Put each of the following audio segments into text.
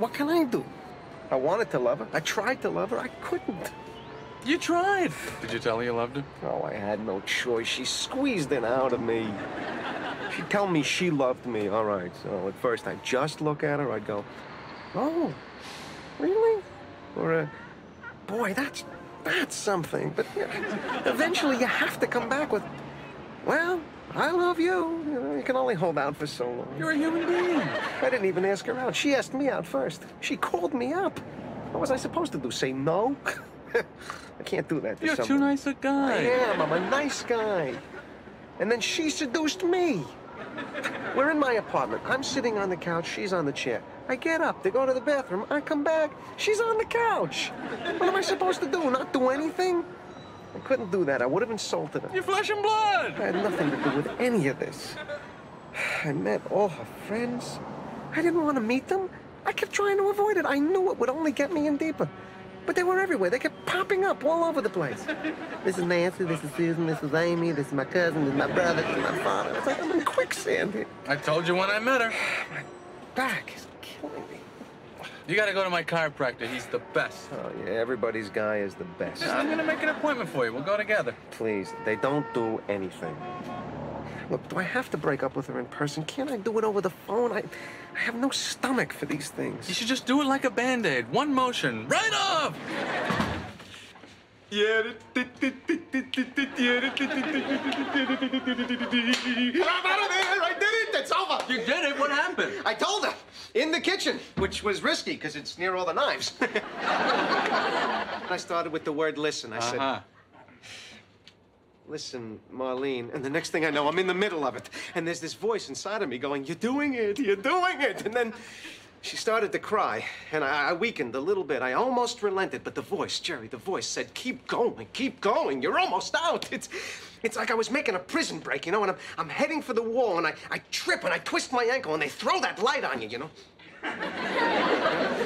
what can I do? I wanted to love her. I tried to love her. I couldn't. You tried. Did you tell her you loved her? Oh, I had no choice. She squeezed it out of me. She'd tell me she loved me. All right. So at first I'd just look at her. I'd go, oh, really? Or, uh, boy, that's, that's something. But you eventually you have to come back with, well, I love you. You know, you can only hold out for so long. You're a human being. I didn't even ask her out. She asked me out first. She called me up. What was I supposed to do? Say no? I can't do that to You're too nice a guy. I am. I'm a nice guy. And then she seduced me. We're in my apartment. I'm sitting on the couch. She's on the chair. I get up to go to the bathroom. I come back. She's on the couch. What am I supposed to do? Not do anything? I couldn't do that. I would have insulted her. You're flesh and blood. I had nothing to do with any of this. I met all her friends. I didn't want to meet them. I kept trying to avoid it. I knew it would only get me in deeper. But they were everywhere. They kept popping up all over the place. This is Nancy, this is Susan, this is Amy, this is my cousin, this is my brother, this is my father. It's like I'm in quicksand here. I told you when I met her. My back is killing me. You gotta go to my chiropractor. He's the best. Oh, yeah, everybody's guy is the best. I'm gonna make an appointment for you. We'll go together. Please, they don't do anything. Look, do I have to break up with her in person? Can't I do it over the phone? I, I have no stomach for these things. You should just do it like a band-aid. One motion. Right off! Yeah. I'm out of there! I did it! It's over! You did it. What happened? I told her in the kitchen, which was risky because it's near all the knives. I started with the word listen. I said, Uh-huh. Listen, Marlene. And the next thing I know, I'm in the middle of it. And there's this voice inside of me going, You're doing it, you're doing it. And then she started to cry, and I, I weakened a little bit. I almost relented, but the voice, Jerry, the voice said, Keep going, keep going. You're almost out. It's, it's like I was making a prison break, you know, and I'm, I'm heading for the wall, and I, I trip and I twist my ankle, and they throw that light on you, you know?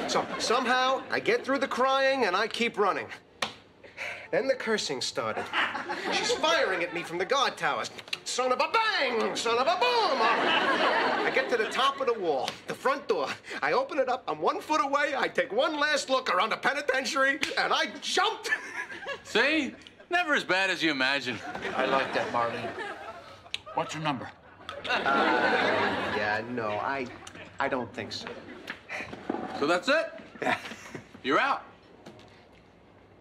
So somehow I get through the crying and I keep running. Then the cursing started. She's firing at me from the guard towers. Son of a bang! Son of a boom! I get to the top of the wall, the front door. I open it up. I'm one foot away. I take one last look around the penitentiary, and I jumped. See? Never as bad as you imagine. I like that, Marlene. What's your number? Yeah, no, I, I don't think so. So that's it? Yeah. You're out.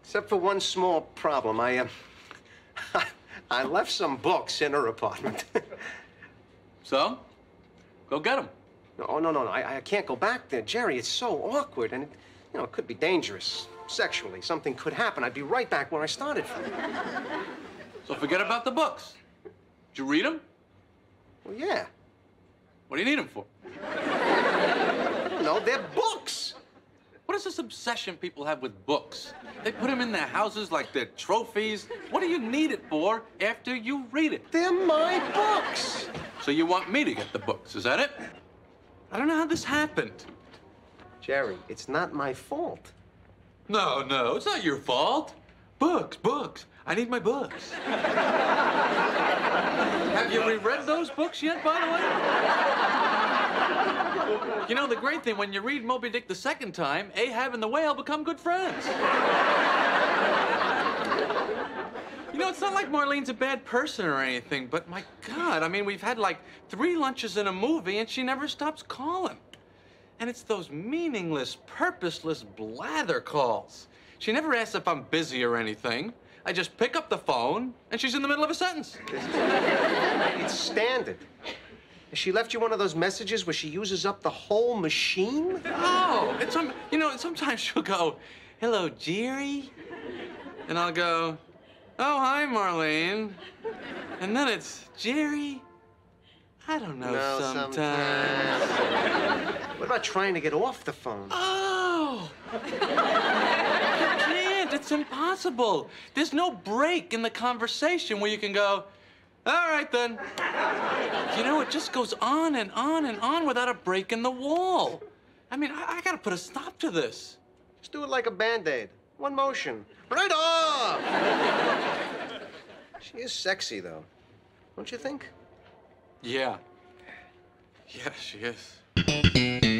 Except for one small problem. I, uh, I left some books in her apartment. So? Go get them. No, no, no, no. I, I can't go back there, Jerry. It's so awkward, and it, you know, it could be dangerous sexually. Something could happen. I'd be right back where I started from. So forget about the books. Did you read them? Well, yeah. What do you need them for? No, they're books. What is this obsession people have with books? They put them in their houses like they're trophies. What do you need it for after you read it? They're my books. So you want me to get the books, is that it? I don't know how this happened. Jerry, it's not my fault. No, no, it's not your fault. Books, books. I need my books. Have you reread those books yet, by the way? You know, the great thing, when you read Moby Dick the second time, Ahab and the whale become good friends. You know, it's not like Marlene's a bad person or anything, but my God, I mean, we've had like three lunches in a movie and she never stops calling. And it's those meaningless, purposeless blather calls. She never asks if I'm busy or anything. I just pick up the phone and she's in the middle of a sentence. It's standard. Has she left you one of those messages where she uses up the whole machine? Oh, it's some, you know, sometimes she'll go, "Hello, Jerry," and I'll go, "Oh, hi, Marlene," and then it's Jerry. I don't know. No, sometimes. What about trying to get off the phone? Oh, you can't. It's impossible. There's no break in the conversation where you can go. All right then. You know, it just goes on and on and on without a break in the wall. I mean, I, I gotta put a stop to this. Just do it like a band-aid. One motion. Right off! she is sexy, though. Don't you think? Yeah. Yeah, she is.